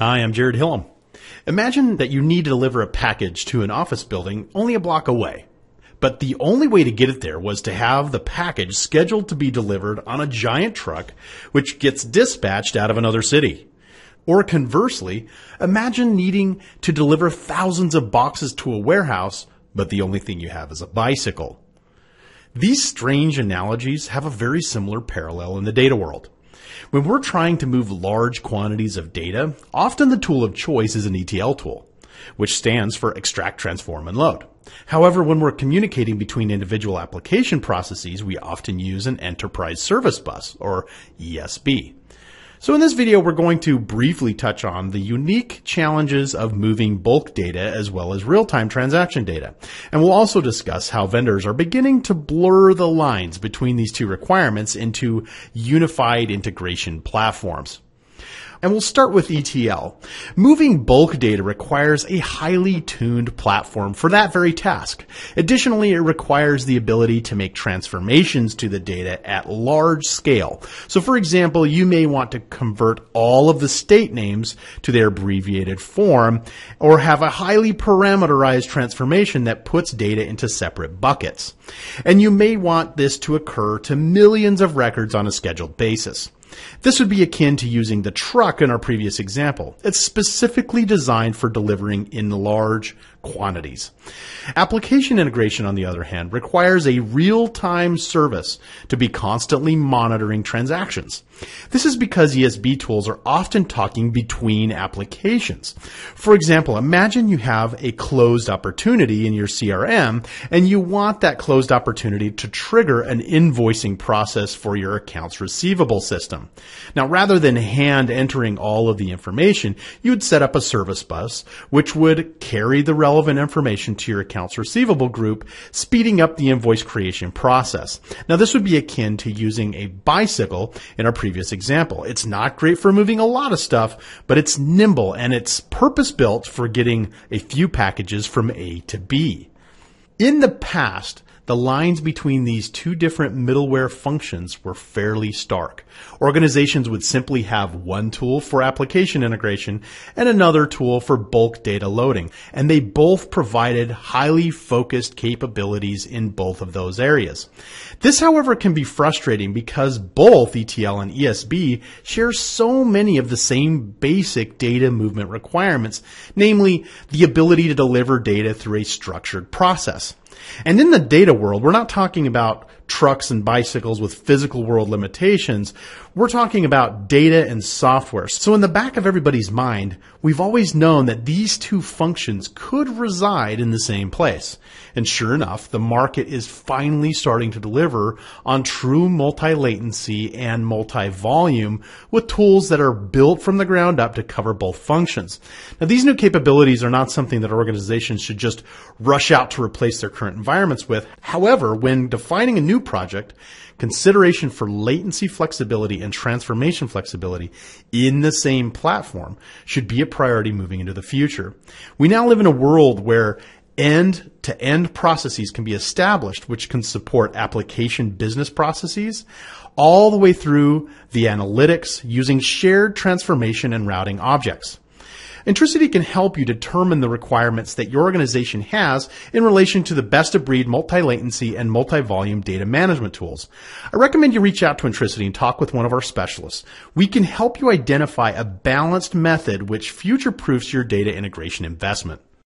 Hi, I'm Jared Hillam. Imagine that you need to deliver a package to an office building only a block away. But the only way to get it there was to have the package scheduled to be delivered on a giant truck which gets dispatched out of another city. Or conversely, imagine needing to deliver thousands of boxes to a warehouse, but the only thing you have is a bicycle. These strange analogies have a very similar parallel in the data world. When we're trying to move large quantities of data, often the tool of choice is an ETL tool, which stands for extract, transform, and load. However, when we're communicating between individual application processes, we often use an enterprise service bus, or ESB. So in this video, we're going to briefly touch on the unique challenges of moving bulk data as well as real-time transaction data. And we'll also discuss how vendors are beginning to blur the lines between these two requirements into unified integration platforms. And we'll start with ETL. Moving bulk data requires a highly tuned platform for that very task. Additionally, it requires the ability to make transformations to the data at large scale. So for example, you may want to convert all of the state names to their abbreviated form or have a highly parameterized transformation that puts data into separate buckets. And you may want this to occur to millions of records on a scheduled basis. This would be akin to using the truck in our previous example. It's specifically designed for delivering in large quantities. Application integration, on the other hand, requires a real-time service to be constantly monitoring transactions. This is because ESB tools are often talking between applications. For example, imagine you have a closed opportunity in your CRM and you want that closed opportunity to trigger an invoicing process for your accounts receivable system. Now, rather than hand entering all of the information, you would set up a service bus which would carry the relevant information to your accounts receivable group, speeding up the invoice creation process. Now, this would be akin to using a bicycle in our previous example. It's not great for moving a lot of stuff, but it's nimble and it's purpose built for getting a few packages from A to B. In the past, the lines between these two different middleware functions were fairly stark. Organizations would simply have one tool for application integration and another tool for bulk data loading, and they both provided highly focused capabilities in both of those areas. This, however, can be frustrating because both ETL and ESB share so many of the same basic data movement requirements, namely the ability to deliver data through a structured process. And in the data world, we're not talking about trucks and bicycles with physical world limitations. We're talking about data and software. So in the back of everybody's mind, we've always known that these two functions could reside in the same place. And sure enough, the market is finally starting to deliver on true multi-latency and multi-volume with tools that are built from the ground up to cover both functions. Now these new capabilities are not something that organizations should just rush out to replace their current environments with. However, when defining a new project, consideration for latency flexibility and transformation flexibility in the same platform should be a priority moving into the future. We now live in a world where end to end processes can be established, which can support application business processes all the way through the analytics using shared transformation and routing objects. Intricity can help you determine the requirements that your organization has in relation to the best of breed multi-latency and multi-volume data management tools. I recommend you reach out to Intricity and talk with one of our specialists. We can help you identify a balanced method which future proofs your data integration investment.